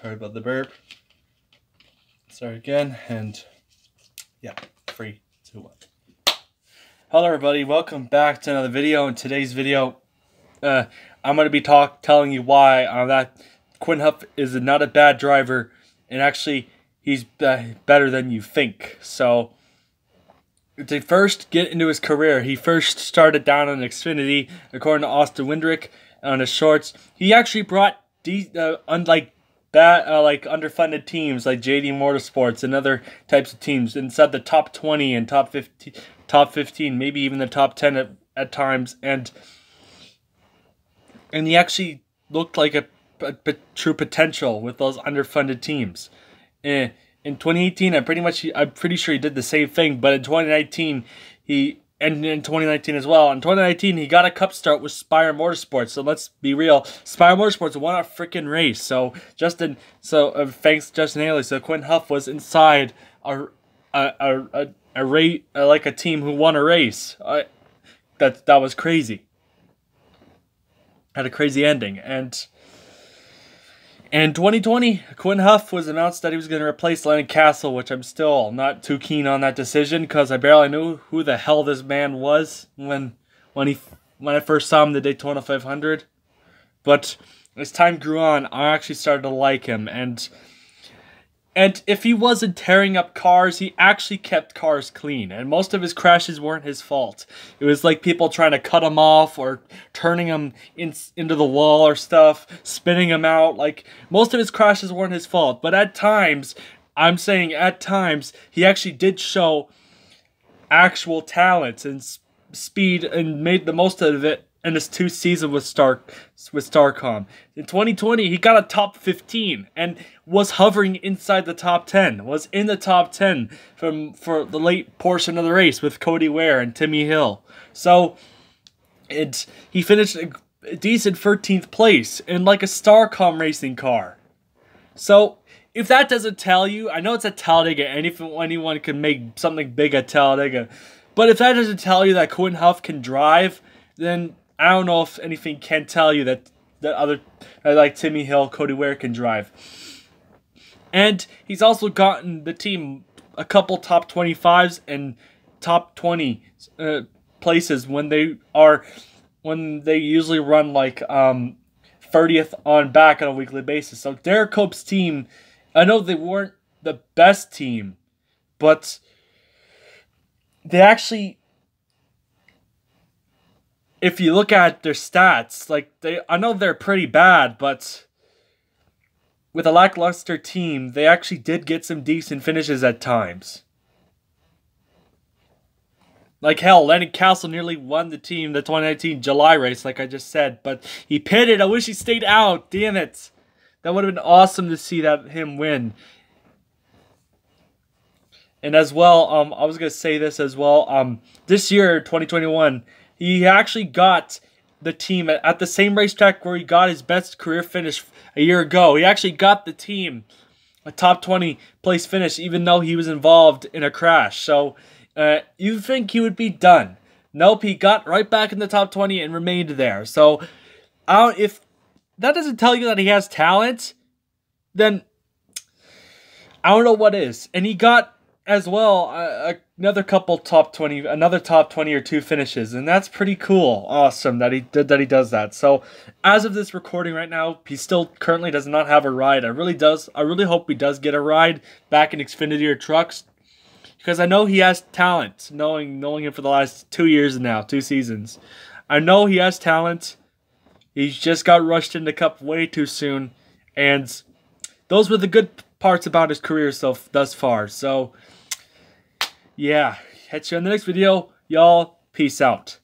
Sorry about the burp. Start again, and yeah, three, two, one. Hello, everybody. Welcome back to another video. In today's video, uh, I'm going to be talk telling you why uh, that Quin Houff is not a bad driver, and actually, he's be better than you think. So, to first get into his career, he first started down on Xfinity, according to Austin Windrick on his shorts. He actually brought, de- uh, unlike bad, uh, like underfunded teams like JD Motorsports and other types of teams inside the top 20 and top 15, top 15, maybe even the top 10 at, at times. And and he actually looked like a, a, a true potential with those underfunded teams. Eh, in 2018, I'm pretty much I'm pretty sure he did the same thing, but in 2019 he and in 2019 as well. In 2019, he got a cup start with Spire Motorsports. So let's be real, Spire Motorsports won a freaking race. So Justin, so uh, thanks Justin Haley. So Quin Houff was inside a a a, a, a rate uh, like a team who won a race. Uh, that that was crazy. Had a crazy ending and. In 2020, Quin Houff was announced that he was going to replace Landon Cassill, which I'm still not too keen on that decision because I barely knew who the hell this man was when when he when I first saw him the Daytona 500. But as time grew on, I actually started to like him, and and if he wasn't tearing up cars, he actually kept cars clean. And most of his crashes weren't his fault. It was like people trying to cut him off or turning him in, into the wall or stuff, spinning him out. Like, most of his crashes weren't his fault. But at times, I'm saying at times, he actually did show actual talent and speed and made the most of it in his two seasons with Star with Starcom. In 2020, he got a top 15 and was hovering inside the top 10. Was in the top 10 from for the late portion of the race with Cody Ware and Timmy Hill. So it he finished a decent 13th place in like a Starcom racing car. So if that doesn't tell you, I know it's a Talladega, and if anyone can make something big at Talladega, but if that doesn't tell you that Quin Houff can drive, then I don't know if anything can tell you that that other like Timmy Hill, Cody Ware can drive. And he's also gotten the team a couple top 25s and top 20 uh, places when they are when they usually run like um 30th on back on a weekly basis. So Derek Cope's team, I know they weren't the best team, but they actually if you look at their stats, like they I know they're pretty bad, but with a lackluster team, they actually did get some decent finishes at times. Like hell, Landon Cassill nearly won the team the 2019 July race, like I just said, but he pitted. I wish he stayed out. Damn it. That would have been awesome to see that him win. And as well, um, I was gonna say this as well. Um, this year, 2021, he actually got the team at, at the same racetrack where he got his best career finish a year ago. He actually got the team a top 20 place finish, even though he was involved in a crash. So uh, you think he would be done. Nope, he got right back in the top 20 and remained there. So uh, if that doesn't tell you that he has talent, then I don't know what is. And he got as well uh, another couple top 20 another top 20 or two finishes and that's pretty cool awesome that he did that he does that. So as of this recording right now he still currently does not have a ride. I really does i really hope he does get a ride back in xfinity or trucks because i know he has talent knowing knowing him for the last two years now two seasons. I know he has talent. He's just got rushed into cup way too soon and those were the good parts about his career so thus far so yeah, catch you in the next video. Y'all, peace out.